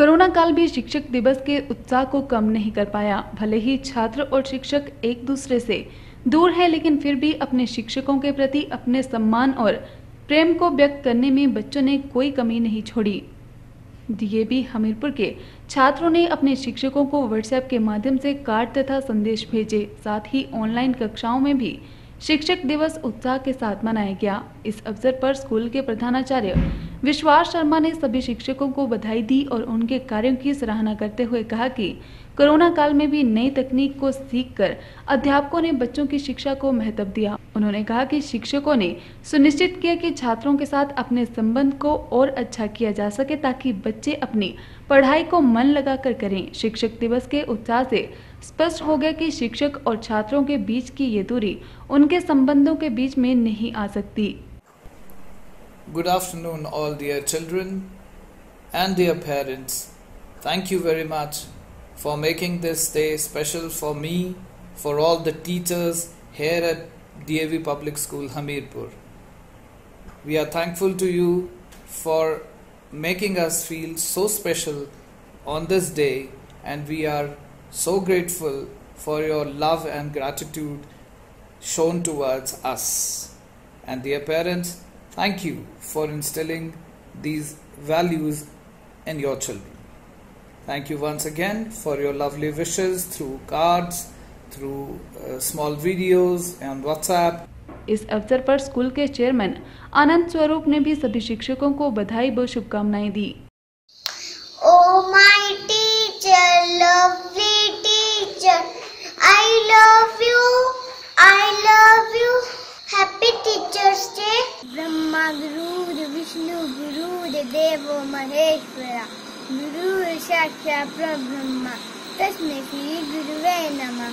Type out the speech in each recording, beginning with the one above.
Corona काल भी शिक्षक दिवस के उत्साह को कम नहीं कर पाया। भले ही छात्र और शिक्षक एक दूसरे से दूर है, लेकिन फिर भी अपने शिक्षकों के प्रति अपने सम्मान और प्रेम को व्यक्त करने में बच्चों ने कोई कमी नहीं छोड़ी। डीएवी हमीरपुर के छात्रों ने अपने शिक्षकों को व्हाट्सएप के माध्यम से कार्ड तथा संदेश भेजे। साथ ही ऑनलाइन कक्षाओं में भी शिक्षक दिवस उत्साह के साथ मनाया गया। इस अवसर पर स्कूल के प्रधानाचार्य विश्वास शर्मा ने सभी शिक्षकों को बधाई दी और उनके कार्यों की सराहना करते हुए कहा कि कोरोना काल में भी नई तकनीक को सीखकर अध्यापकों ने बच्चों की शिक्षा को महत्व दिया। उन्होंने कहा कि शिक्षकों ने सुनिश्चित किया कि छात्रों के साथ अपने संबंध को और अच्छा किया जा सके ताकि बच्चे अपनी पढ़ाई को मन लगाकर करें। शिक्षक दिवस के उत्साह से स्पष्ट हो गया कि शिक्षक और छात्रों के बीच की ये दूरी उनके संबंधों के बीच में नहीं आ सकती। Good afternoon all dear children and dear parents thank you very much for making this day special for me for all the teachers here at D A V public school Hamirpur we are thankful to you for making us feel so special on this day and we are so grateful for your love and gratitude shown towards us. And dear parents, Thank you for instilling these values in your children. Thank you once again for your lovely wishes through cards, through uh, small videos and WhatsApp. इस अवसर पर school के chairman आनंद स्वरूप ने भी सभी शिक्षकों को बधाई व शुभकामनाएं दी देवो महेश्वरा गुरु साक्षात ब्रह्मा तस्मै श्री गुरुवे नमः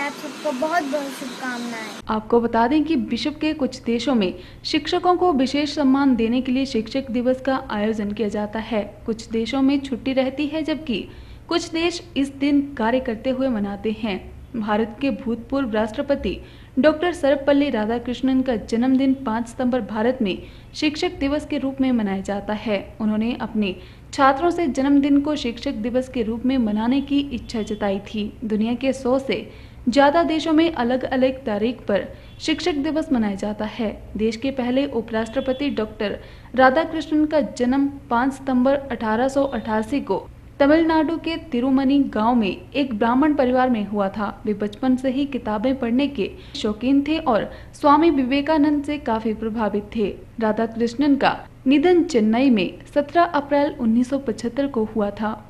आप सबको बहुत बहुत शुभकामनाएँ आपको बता दें कि विश्व के कुछ देशों में शिक्षकों को विशेष सम्मान देने के लिए शिक्षक दिवस का आयोजन किया जाता है। कुछ देशों में छुट्टी रहती है जबकि कुछ देश इस दिन कार्य करते हुए मनाते हैं। भारत के भूतपूर्व राष्ट्रपति डॉक्टर सर्वपल्ली राधाकृष्णन का जन्मदिन 5 सितंबर भारत में शिक्षक दिवस के रूप में मनाया जाता है। उन्होंने अपने छात्रों से जन्मदिन को शिक्षक दिवस के रूप में मनाने की इच्छा जताई थी। दुनिया के सौ से ज़्यादा देशों में अलग अलग तारीख पर शिक्षक दिवस मनाया जाता है। देश के पहले उपराष्ट्रपति डॉक्टर राधाकृष्णन का जन्म 5 सितंबर अठारह सौ अठासी को तमिलनाडु के तिरुमनी गाँव में एक ब्राह्मण परिवार में हुआ था। वे बचपन से ही किताबें पढ़ने के शौकीन थे और स्वामी विवेकानंद से काफ़ी प्रभावित थे। राधा कृष्णन का निधन चेन्नई में 17 अप्रैल 1975 को हुआ था।